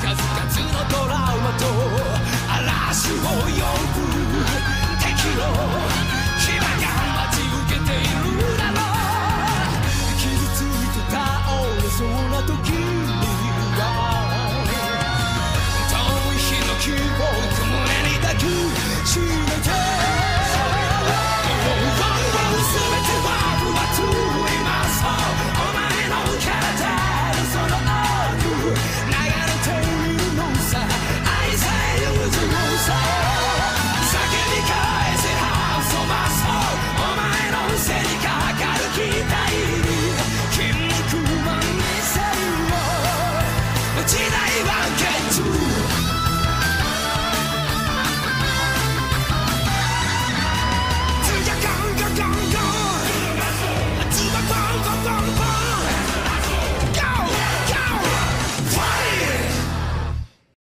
数々のドラ get through.